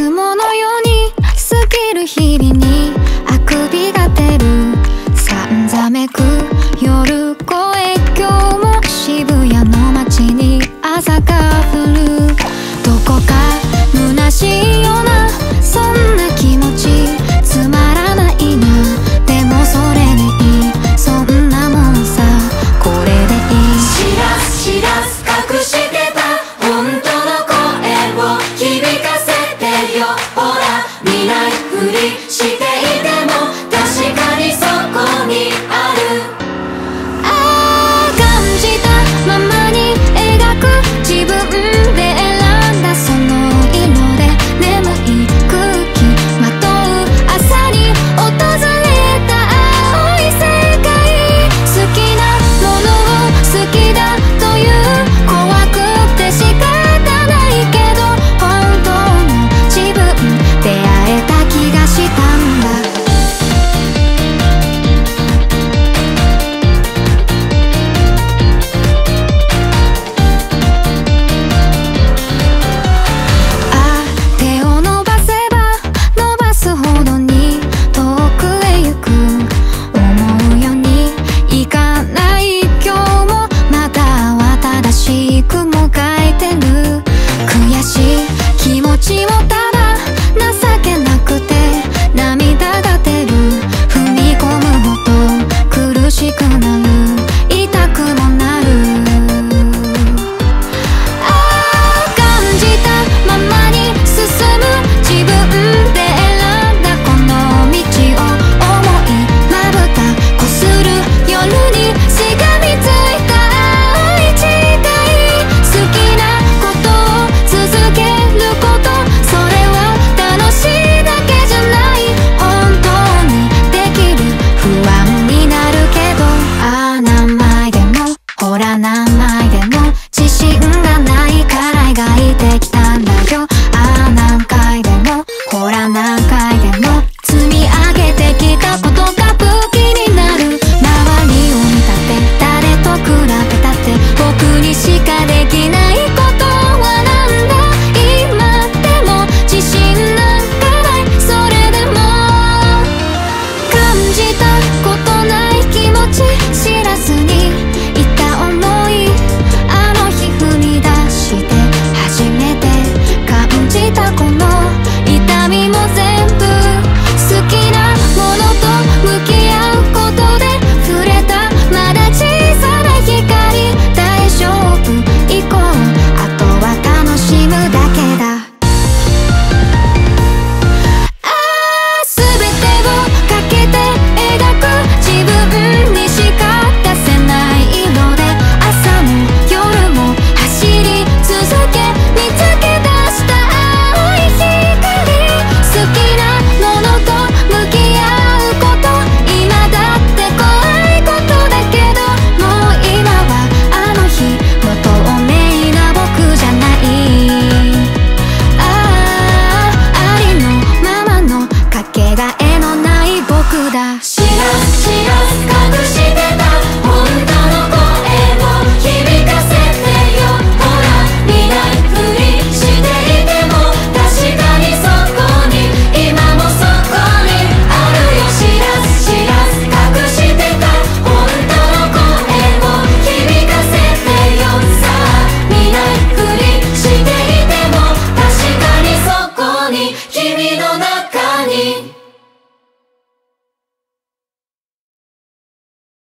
雲のように過ぎる日々にあくびが出る。さんざめく夜越え今日も渋谷の街に朝が降る。どこか虚しいようなそんな気持ち。よ。ほら見ないふり。に君の中に。